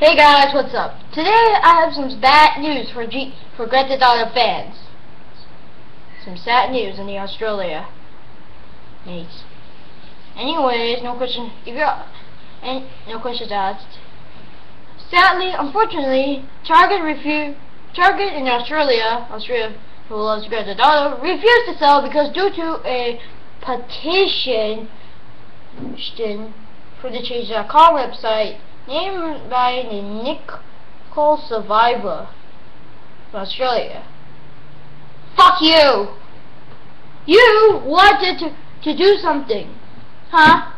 Hey guys, what's up? Today I have some bad news for G for Grand Theft Auto fans. Some sad news in the Australia. Mates. Anyways, no question. If you're and no questions asked. Sadly, unfortunately, Target refused. Target in Australia, Australia, who loves Grand Theft Auto, refused to sell because due to a petition for the Change.com website named by the Nicole Survivor from Australia. Fuck you! You wanted to, to do something, huh?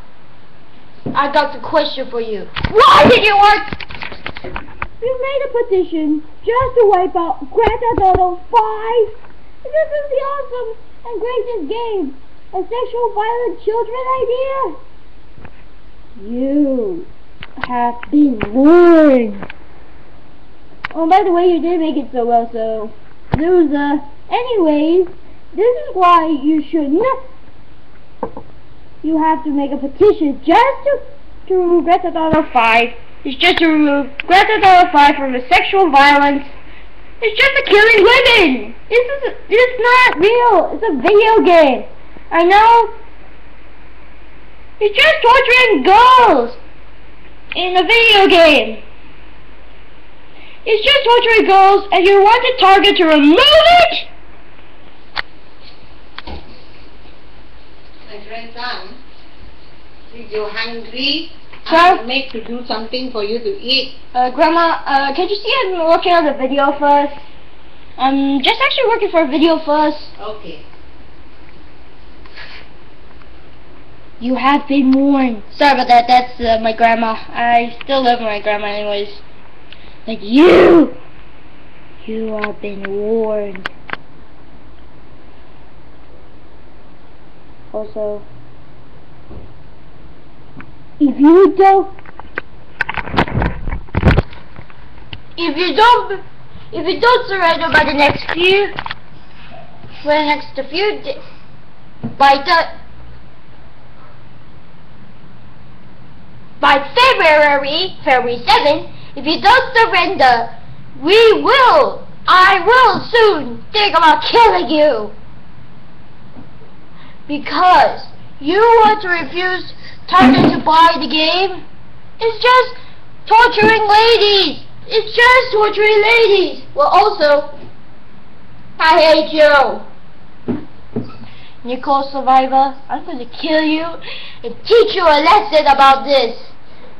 I got the question for you. Why did you want... You made a petition just to wipe out Grand Theft Auto 5. This is the awesome and greatest game. A sexual violent children idea. You have been warned. Oh, by the way, you did make it so well, so loser. Anyways, this is why you should not. You have to make a petition just to to remove Theft Auto 5. It's just to remove Theft Auto 5 from the sexual violence. It's just a killing women. This is it's not real. It's a video game. I know. It's just torturing girls in a video game. It's just torturing goals and you want the target to remove it? My grandson, if you're hungry, Sir? I'll make to do something for you to eat. Uh, Grandma, uh, can you see I'm working on the video first? I'm just actually working for a video first. Okay. You have been warned. Sorry about that. That's uh, my grandma. I still live with my grandma anyways. But you, you have been warned. Also, if you don't, If you don't, if you don't surrender by the next few, by the next few, by the, by February, February 7th, if you don't surrender, we will, I will soon think about killing you. Because you want to refuse Target to buy the game, it's just torturing ladies. It's just torturing ladies. Well, also, I hate you. Nicole Survivor, I'm going to kill you and teach you a lesson about this.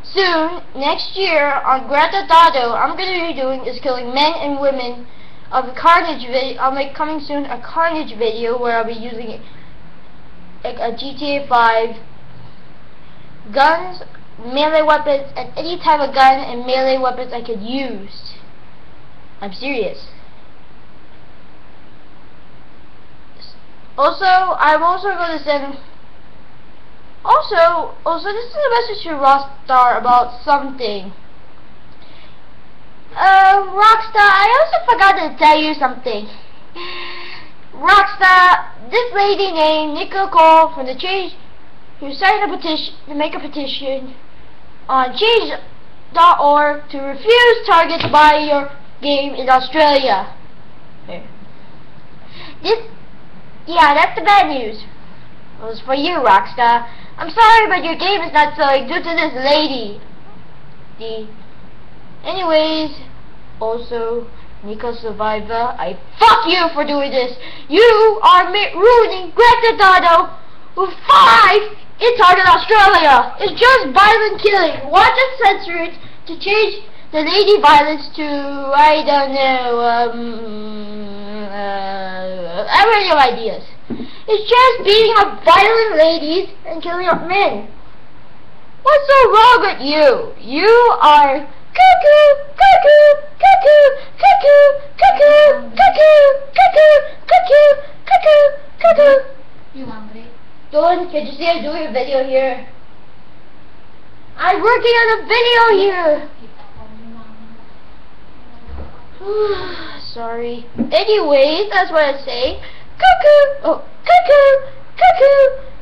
Soon, next year, on Grand Theft Auto, I'm going to be doing is killing men and women of a Carnage video. I'll make coming soon a Carnage video where I'll be using like a GTA 5 guns, melee weapons, and any type of gun and melee weapons I could use. I'm serious. Also, I'm also going to send. Also, also, this is a message to Rockstar about something. Uh, Rockstar, I also forgot to tell you something. Rockstar, this lady named Nicole Cole from the Change who signed a petition to make a petition on change.org to refuse Target to buy your game in Australia. Here. This, yeah, that's the bad news. It was for you, Rockstar. I'm sorry, but your game is not selling due to this lady. The, anyways, also, Nico Survivor, I fuck you for doing this. You are ruining Grand Theft Auto with five in Target Australia. It's just violent killing. Why just censor it to change the lady violence to I don't know. Um, uh, I have no ideas. It's just beating up violent ladies and killing up men. What's so wrong with you? You are cuckoo, cuckoo, cuckoo, cuckoo, cuckoo, cuckoo, cuckoo, cuckoo, cuckoo, cuckoo. You hungry? Dawn, can you see I'm doing a video here? I'm working on a video here. Sorry. Anyways, that's what I'm saying. Cuckoo! Oh, cuckoo! Cuckoo!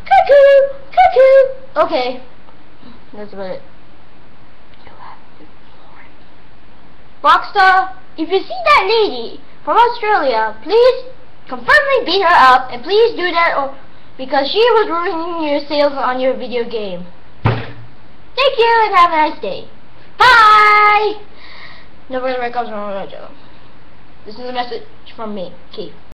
Cuckoo! Cuckoo! Okay. That's about it. Rockstar, if you see that lady from Australia, please confirmly beat her up and please do that or because she was ruining your sales on your video game. Thank you and have a nice day. Bye! No further comes from This is a message from me, Keith.